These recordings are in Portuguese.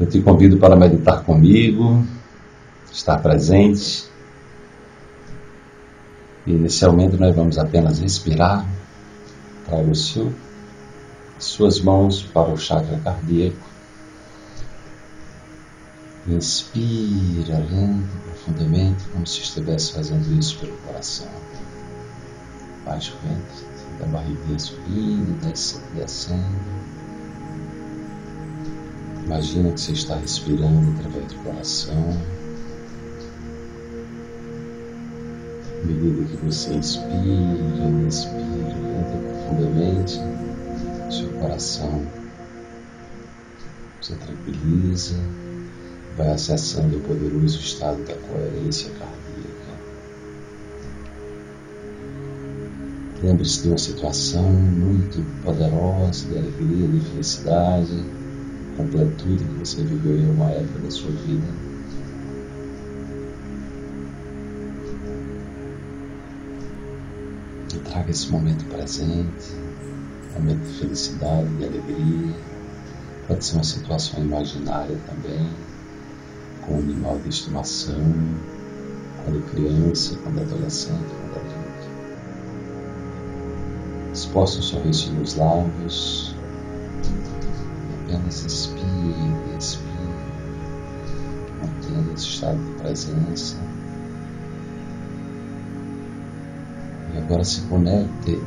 Eu te convido para meditar comigo, estar presente. E inicialmente nós vamos apenas respirar. Traga o seu, suas mãos para o chakra cardíaco. Inspira lento, profundamente, como se estivesse fazendo isso pelo coração. Baixa o vento, da barriguinha subindo, descendo. Imagina que você está respirando através do coração. À medida que você inspira, inspira lenta e profundamente, seu coração se tranquiliza, vai acessando o poderoso estado da coerência cardíaca. Lembre-se de uma situação muito poderosa de alegria, de felicidade completude que você viveu em uma época da sua vida. E traga esse momento presente, momento de felicidade, de alegria. Pode ser uma situação imaginária também, com um animal de estimação, quando criança, quando adolescente, quando adulto. Exposta um sorriso nos lábios, apenas inspire, expire, mantendo esse estado de presença. E agora se conecte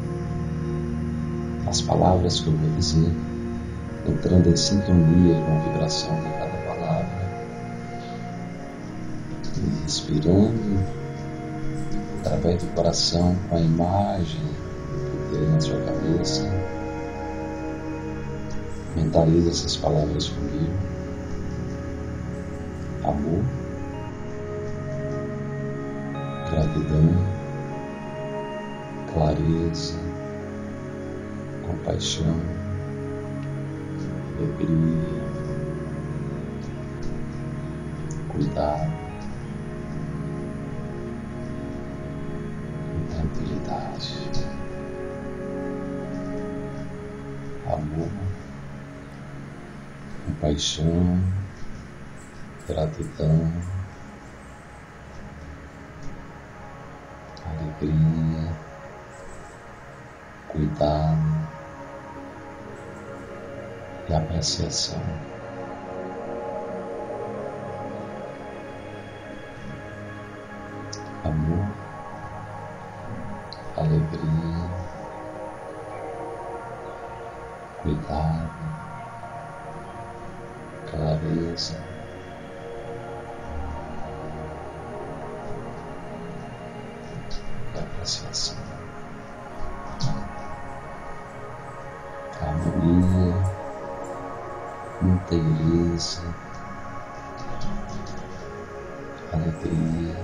às palavras que eu vou dizer, entrando em sintonia com a vibração de cada palavra. E respirando através do coração com a imagem que tem na sua cabeça Mentalize essas palavras comigo. Amor, gratidão, clareza, compaixão, alegria, cuidado. Tranquilidade. Amor compaixão, gratidão, alegria, cuidado e apreciação. Amor, alegria, cuidado clareza. E apreciação. Harmonia, inteireza, alegria,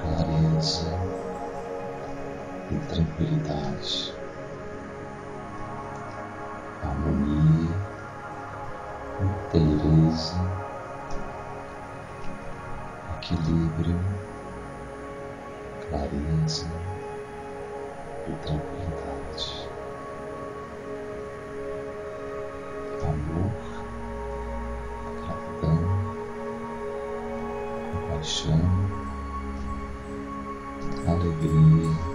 clareza e tranquilidade. Harmonia inteireza, equilíbrio, clareza e tranquilidade. Amor, gratidão, compaixão, alegria,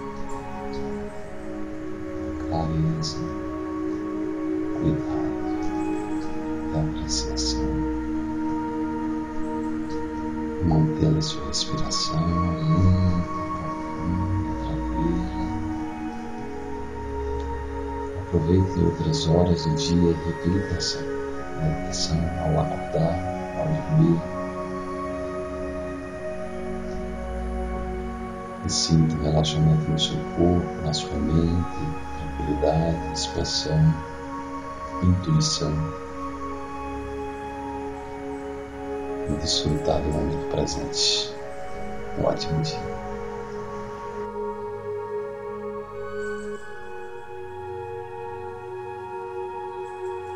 da apreciação, mantendo a sua respiração tranquila. Aproveite outras horas do dia e repita essa meditação ao acordar, ao dormir. E sinta o relaxamento no seu corpo, na sua mente, tranquilidade, expansão, intuição. E desfrutar do momento presente. Um ótimo dia.